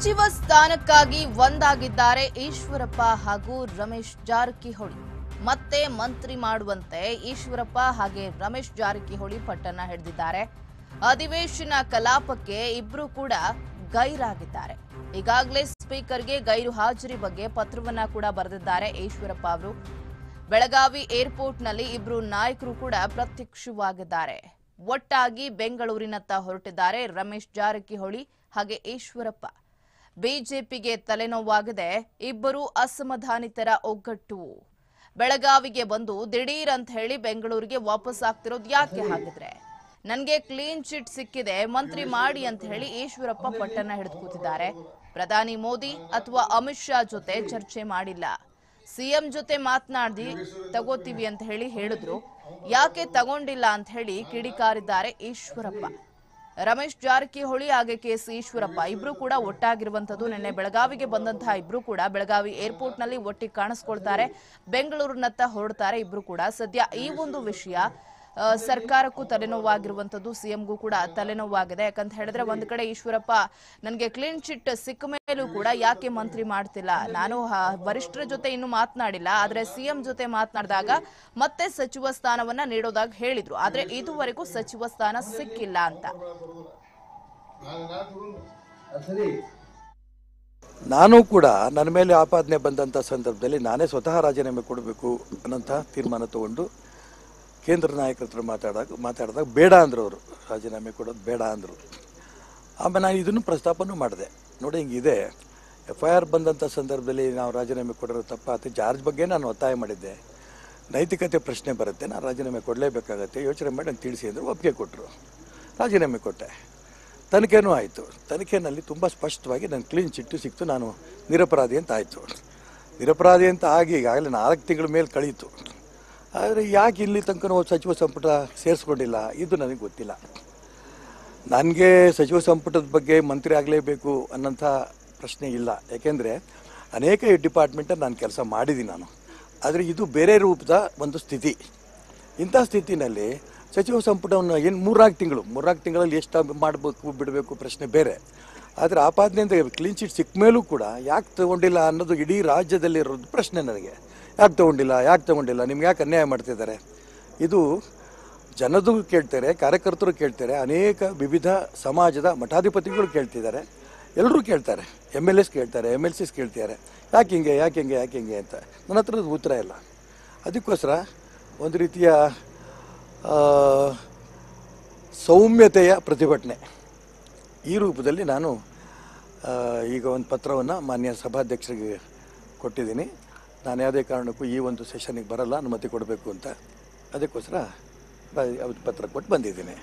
ಸಚಿವ ಸ್ಥಾನಕ್ಕಾಗಿ ಒಂದಾಗಿದ್ದಾರೆ ಈಶ್ವರಪ್ಪ ಹಾಗೂ ರಮೇಶ್ ಜಾರಕಿಹೊಳಿ. ಮತ್ತೆ ಮಂತ್ರಿ ಮಾಡುವಂತೆ ಈಶ್ವರಪ್ಪ ಹಾಗೆ ರಮೇಶ್ ಜಾರಕಿಹೊಳಿ ಪಟ್ಟನ್ನ ಹಿಡಿದಿದ್ದಾರೆ. ಅಧಿವೇಶನ ಕಲಾಪಕ್ಕೆ ಇಬ್ರು ಕೂಡ ಗೈರಾಗಿದ್ದಾರೆ. ಈಗಾಗಲೇ ಸ್ಪೀಕರ್ಗೆ ಗೈರು ಹಾಜರಿ ಬಗ್ಗೆ ಪತ್ರವನ್ನ ಕೂಡ ಬರೆದಿದ್ದಾರೆ ಈಶ್ವರಪ್ಪ ಅವರು. ಬೆಳಗಾವಿ ಏರ್ಪೋರ್ಟ್ನಲ್ಲಿ ಇಬ್ರು ನಾಯಕರು ಕೂಡ ಪ್ರತ್ಯಕ್ಷವಾಗಿದ್ದಾರೆ. ಒಟ್ಟಾಗಿ ಬೆಂಗಳೂರಿನತ್ತ ಹೊರಟಿದ್ದಾರೆ ರಮೇಶ್ ಜಾರಕಿಹೊಳಿ ಹಾಗೆ ಈಶ್ವರಪ್ಪ. ಬಿಜೆಪಿಗೆ ತಲೆನೋವಾಗದೆ. ಇಬ್ಬರು ಅಸಮಾಧಾನಿತರ ಒಗ್ಗಟ್ಟು. ಬೆಳಗಾವಿಗೆ ಬಂದು ದಿಢೀರ್ ಅಂತ ಹೇಳಿ ಬೆಂಗಳೂರಿಗೆ ವಾಪಸ್ ಆಗ್ತಿರೋದು ಯಾಕೆ ಹಾಗಿದ್ರೆ? ನನಗೆ ಕ್ಲೀನ್ ಚಿಟ್ ಸಿಕ್ಕಿದೆ, ಮಂತ್ರಿ ಮಾಡಿ ಅಂತ ಹೇಳಿ ಈಶ್ವರಪ್ಪ ಪಟ್ಟಣ ಹಿಡಿದು ಕೂತಿದ್ದಾರೆ. ಪ್ರಧಾನಿ ಮೋದಿ ಅಥವಾ ಅಮಿತ್ ಶಾ ಜೊತೆ ಚರ್ಚೆ ಮಾಡಿಲ್ಲ. ಸಿಎಂ ಜೊತೆ ಮಾತನಾಡಿ ತಗೋತೀವಿ ಅಂತ ಹೇಳಿ ಹೇಳಿದ್ರು. ಯಾಕೆ ತಗೊಂಡಿಲ್ಲ ಅಂತ ಹೇಳಿ ಕಿಡಿಕಾರಿದ್ದಾರೆ ಈಶ್ವರಪ್ಪ. ರಮೇಶ್ ಜಾರಕಿಹೊಳಿ ಹಾಗೆ ಕೆ ಎಸ್ ಈಶ್ವರಪ್ಪ ಇಬ್ರು ಕೂಡ ಒಟ್ಟಾಗಿರುವಂತದ್ದು ನಿನ್ನೆ ಬೆಳಗಾವಿಗೆ ಬಂದಂತಹ ಇಬ್ರು ಕೂಡ ಬೆಳಗಾವಿ ಏರ್ಪೋರ್ಟ್ನಲ್ಲಿ ಒಟ್ಟಿಗೆ ಕಾಣಿಸ್ಕೊಳ್ತಾರೆ. ಬೆಂಗಳೂರಿನತ್ತ ಹೊರಡ್ತಾರೆ ಇಬ್ರು ಕೂಡ. ಸದ್ಯ ಈ ಒಂದು ವಿಷಯ ಸರ್ಕಾರಕ್ಕೂ ತಲೆನೋವಾಗಿರುವಂತದ್ದು ಸಿಎಂಗೂ ಕೂಡ ತಲೆನೋವಾಗಿದೆ. ಯಾಕಂತ ಹೇಳಿದ್ರೆ ಒಂದ್ ಕಡೆ ಈಶ್ವರಪ್ಪ, ನನಗೆ ಕ್ಲೀನ್ ಚಿಟ್ ಸಿಕ್ಕ ಮೇಲೂ ಕೂಡ ಯಾಕೆ ಮಂತ್ರಿ ಮಾಡ್ತಿಲ್ಲ? ನಾನು ವರಿಷ್ಠರ ಜೊತೆ ಇನ್ನು ಮಾತನಾಡಿಲ್ಲ. ಆದ್ರೆ ಸಿಎಂ ಜೊತೆ ಮಾತನಾಡಿದಾಗ ಮತ್ತೆ ಸಚಿವ ಸ್ಥಾನವನ್ನ ನೀಡೋದಾಗಿ ಹೇಳಿದ್ರು. ಆದ್ರೆ ಇದುವರೆಗೂ ಸಚಿವ ಸ್ಥಾನ ಸಿಕ್ಕಿಲ್ಲ ಅಂತ. ನಾನು ಕೂಡ ನನ್ನ ಮೇಲೆ ಆಪಾದನೆ ಬಂದಂಥ ಸಂದರ್ಭದಲ್ಲಿ ನಾನೇ ಸ್ವತಃ ರಾಜೀನಾಮೆ ಕೊಡಬೇಕು ಅನ್ನೋಂಥ ತೀರ್ಮಾನ ತಗೊಂಡು ಕೇಂದ್ರ ನಾಯಕರ ಹತ್ರ ಮಾತಾಡಿದಾಗ ಬೇಡ ಅಂದರು ಅವರು. ರಾಜೀನಾಮೆ ಕೊಡೋದು ಬೇಡ ಅಂದರು. ಆಮೇಲೆ ನಾನು ಇದನ್ನು ಪ್ರಸ್ತಾಪನೂ ಮಾಡಿದೆ. ನೋಡಿ ಹಿಂಗಿದೆ. ಎಫ್ ಐ ಆರ್ ಬಂದಂಥ ಸಂದರ್ಭದಲ್ಲಿ ನಾವು ರಾಜೀನಾಮೆ ಕೊಡೋದು ತಪ್ಪಾತು. ಜಾರ್ಜ್ ಬಗ್ಗೆ ನಾನು ಒತ್ತಾಯ ಮಾಡಿದ್ದೆ. ನೈತಿಕತೆ ಪ್ರಶ್ನೆ ಬರುತ್ತೆ. ನಾನು ರಾಜೀನಾಮೆ ಕೊಡಲೇಬೇಕಾಗತ್ತೆ. ಯೋಚನೆ ಮಾಡಿ ನಾನು ತಿಳಿಸಿ ಅಂದರೆ ಒಪ್ಪಿಗೆ ಕೊಟ್ಟರು ರಾಜೀನಾಮೆ ಕೊಟ್ಟೆ. ತನಿಖೆನೂ ಆಯಿತು. ತನಿಖೆನಲ್ಲಿ ತುಂಬ ಸ್ಪಷ್ಟವಾಗಿ ನನ್ನ ಕ್ಲೀನ್ ಚಿಟ್ಟು ಸಿಕ್ತು. ನಾನು ನಿರಪರಾಧಿ ಅಂತ ಆಯಿತು. ನಿರಪರಾಧಿ ಅಂತ ಆಗಿ ಈಗಾಗಲೇ ನಾಲ್ಕು ತಿಂಗಳ ಮೇಲೆ ಕಳೀತು. ಆದರೆ ಯಾಕೆ ಇಲ್ಲಿ ತನಕ ಸಚಿವ ಸಂಪುಟ ಸೇರಿಸ್ಕೊಂಡಿಲ್ಲ? ಇದು ನನಗೆ ಗೊತ್ತಿಲ್ಲ. ನನಗೆ ಸಚಿವ ಸಂಪುಟದ ಬಗ್ಗೆ ಮಂತ್ರಿ ಆಗಲೇಬೇಕು ಅನ್ನೋಂಥ ಪ್ರಶ್ನೆ ಇಲ್ಲ. ಯಾಕೆಂದರೆ ಅನೇಕ ಡಿಪಾರ್ಟ್ಮೆಂಟಲ್ಲಿ ನಾನು ಕೆಲಸ ಮಾಡಿದ್ದೀನಿ ನಾನು. ಆದರೆ ಇದು ಬೇರೆ ರೂಪದ ಒಂದು ಸ್ಥಿತಿ. ಇಂಥ ಸ್ಥಿತಿನಲ್ಲಿ ಸಚಿವ ಸಂಪುಟವನ್ನು ಏನು ಮೂರ್ನಾಲ್ಕು ತಿಂಗಳು, ಮೂರ್ನಾಲ್ಕು ತಿಂಗಳಲ್ಲಿ ಎಷ್ಟು ಮಾಡಬೇಕು, ಬಿಡಬೇಕು ಪ್ರಶ್ನೆ ಬೇರೆ. ಆದರೆ ಆಪಾದನೆಯಿಂದ ಕ್ಲೀನ್ ಚಿಟ್ ಸಿಕ್ಕ ಮೇಲೂ ಕೂಡ ಯಾಕೆ ತಗೊಂಡಿಲ್ಲ ಅನ್ನೋದು ಇಡೀ ರಾಜ್ಯದಲ್ಲಿರೋದು ಪ್ರಶ್ನೆ ನನಗೆ. ಯಾಕೆ ತಗೊಂಡಿಲ್ಲ ಯಾಕೆ ತಗೊಂಡಿಲ್ಲ? ನಿಮ್ಗೆ ಯಾಕೆ ಅನ್ಯಾಯ ಮಾಡ್ತಿದ್ದಾರೆ? ಇದು ಜನದು ಕೇಳ್ತಾರೆ, ಕಾರ್ಯಕರ್ತರು ಕೇಳ್ತಾರೆ, ಅನೇಕ ವಿವಿಧ ಸಮಾಜದ ಮಠಾಧಿಪತಿಗಳು ಕೇಳ್ತಿದ್ದಾರೆ. ಎಲ್ಲರೂ ಕೇಳ್ತಾರೆ ಎಂ ಎಲ್ ಎಸ್ ಕೇಳ್ತಾರೆ ಎಂ ಎಲ್ ಸಿಸ್ ಕೇಳ್ತಿದ್ದಾರೆ. ಯಾಕೆ ಹಿಂಗೆ ಯಾಕೆ ಹಿಂಗೆ ಯಾಕೆ ಹಿಂಗೆ ಅಂತ. ನನ್ನ ಹತ್ರದ ಉತ್ತರ ಇಲ್ಲ. ಅದಕ್ಕೋಸ್ಕರ ಒಂದು ರೀತಿಯ ಸೌಮ್ಯತೆಯ ಪ್ರತಿಭಟನೆ. ಈ ರೂಪದಲ್ಲಿ ನಾನು ಈಗ ಒಂದು ಪತ್ರವನ್ನು ಮಾನ್ಯ ಸಭಾಧ್ಯಕ್ಷರಿಗೆ ಕೊಟ್ಟಿದ್ದೀನಿ. ನಾನು ಯಾವುದೇ ಕಾರಣಕ್ಕೂ ಈ ಒಂದು ಸೆಷನ್ನಿಗೆ ಬರಲ್ಲ, ಅನುಮತಿ ಕೊಡಬೇಕು ಅಂತ. ಅದಕ್ಕೋಸ್ಕರ ಅವ್ರ ಪತ್ರ ಕೊಟ್ಟು ಬಂದಿದ್ದೀನಿ.